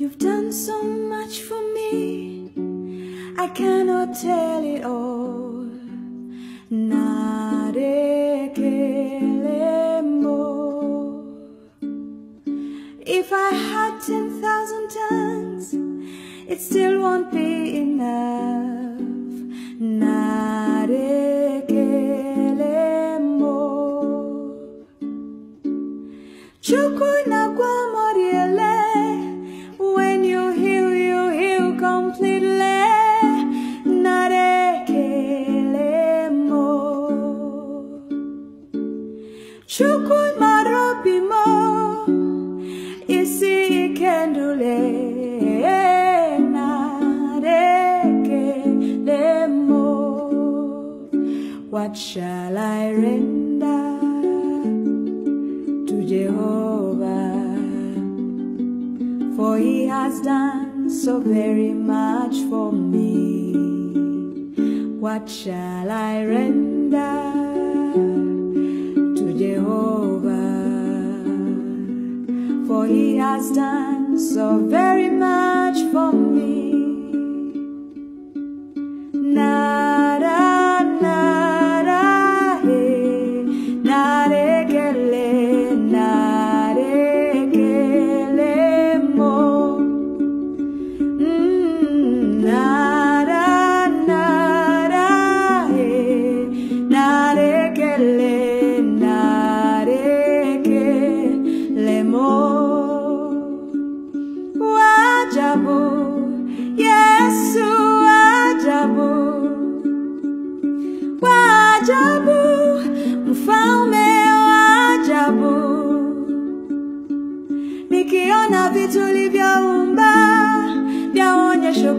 You've done so much for me, I cannot tell it all. If I had 10,000 tongues, it still won't be enough. Narekelemo. Chukuna moriele. Completely. Narekelemo. Chukuna robimo. Isi ikendule. Narekelemo. What shall I render to Jehovah? For he has done so very much for me. What shall I render to Jehovah? For he has done so very much for me. Nikiona vitu ulivyoumba, vyaonyesha